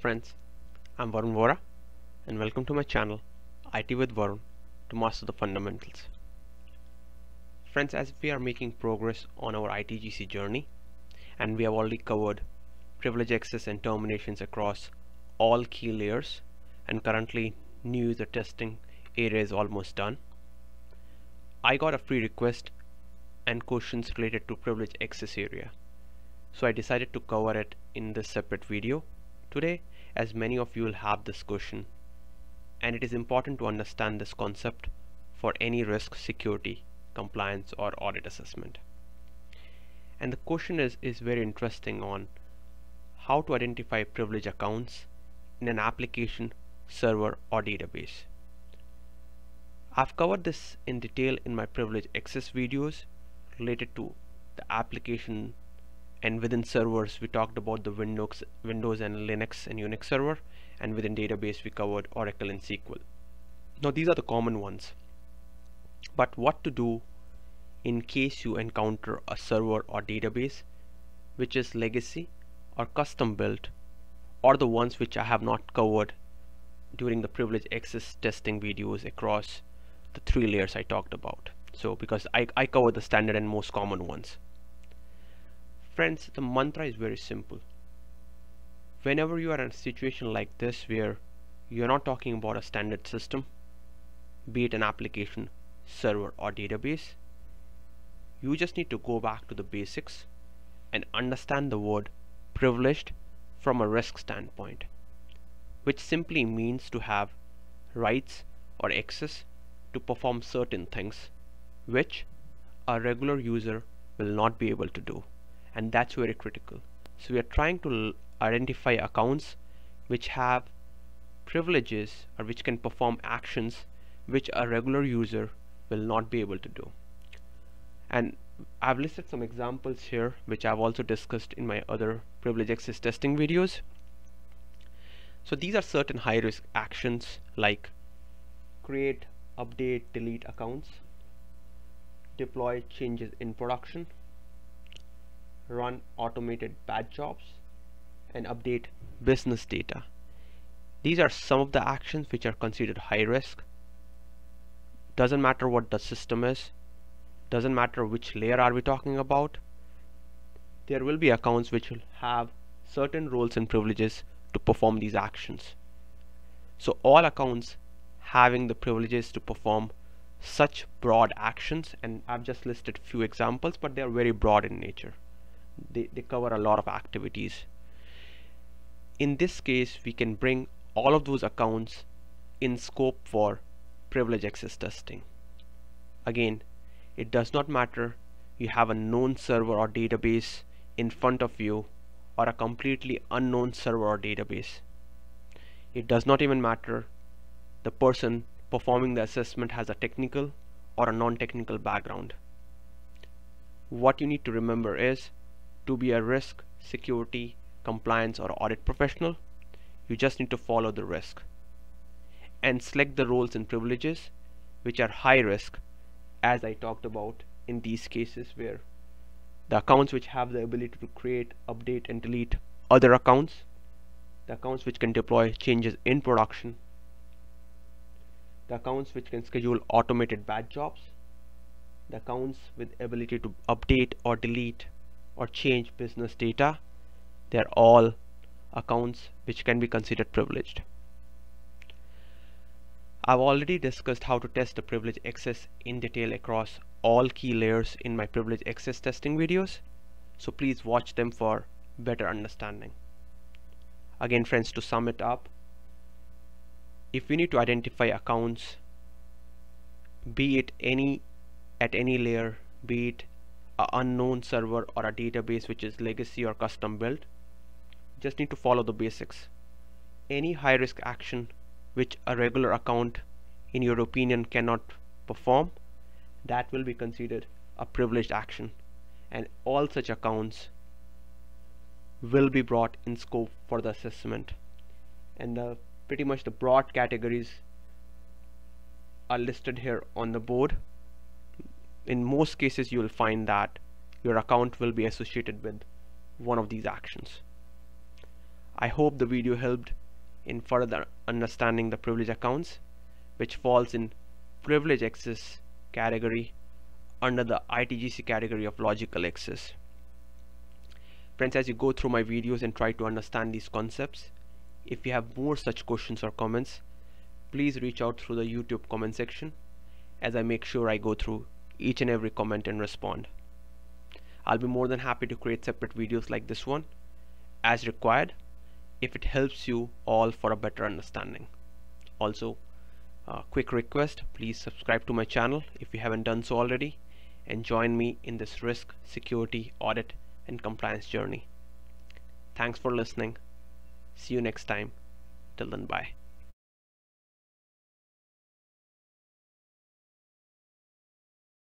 friends, I'm Varun Vohra and welcome to my channel IT with Varun to master the fundamentals. Friends, as we are making progress on our ITGC journey and we have already covered privilege access and terminations across all key layers and currently new user testing area is almost done. I got a free request and questions related to privilege access area so I decided to cover it in this separate video today as many of you will have this question. And it is important to understand this concept for any risk security compliance or audit assessment. And the question is is very interesting on how to identify privilege accounts in an application server or database. I've covered this in detail in my privilege access videos related to the application and within servers we talked about the Windows Windows and Linux and Unix server and within database we covered Oracle and SQL now these are the common ones. But what to do in case you encounter a server or database which is legacy or custom built or the ones which I have not covered during the privilege access testing videos across the three layers I talked about. So because I, I cover the standard and most common ones Friends, the mantra is very simple. Whenever you are in a situation like this where you're not talking about a standard system, be it an application, server or database, you just need to go back to the basics and understand the word privileged from a risk standpoint, which simply means to have rights or access to perform certain things which a regular user will not be able to do and that's very critical. So we are trying to identify accounts which have privileges or which can perform actions which a regular user will not be able to do. And I've listed some examples here which I've also discussed in my other privilege access testing videos. So these are certain high risk actions like create update delete accounts deploy changes in production run automated batch jobs and update business data. These are some of the actions which are considered high risk. Doesn't matter what the system is, doesn't matter which layer are we talking about. There will be accounts which will have certain roles and privileges to perform these actions. So all accounts having the privileges to perform such broad actions and I've just listed few examples but they are very broad in nature they, they cover a lot of activities. In this case we can bring all of those accounts in scope for privilege access testing. Again it does not matter. You have a known server or database in front of you or a completely unknown server or database. It does not even matter. The person performing the assessment has a technical or a non-technical background. What you need to remember is to be a risk, security, compliance or audit professional, you just need to follow the risk and select the roles and privileges which are high risk as I talked about in these cases where the accounts which have the ability to create, update and delete other accounts, the accounts which can deploy changes in production, the accounts which can schedule automated batch jobs, the accounts with ability to update or delete or change business data they're all accounts which can be considered privileged. I've already discussed how to test the privilege access in detail across all key layers in my privilege access testing videos so please watch them for better understanding. Again friends to sum it up if we need to identify accounts be it any at any layer be it a unknown server or a database which is legacy or custom built just need to follow the basics. Any high risk action which a regular account in your opinion cannot perform that will be considered a privileged action. And all such accounts will be brought in scope for the assessment. And the pretty much the broad categories are listed here on the board in most cases you will find that your account will be associated with one of these actions I hope the video helped in further understanding the privilege accounts which falls in privilege access category under the ITGC category of logical access. Friends, as you go through my videos and try to understand these concepts, if you have more such questions or comments, please reach out through the YouTube comment section as I make sure I go through each and every comment and respond. I'll be more than happy to create separate videos like this one as required if it helps you all for a better understanding. Also, quick request, please subscribe to my channel if you haven't done so already and join me in this risk, security, audit and compliance journey. Thanks for listening. See you next time. Till then, bye.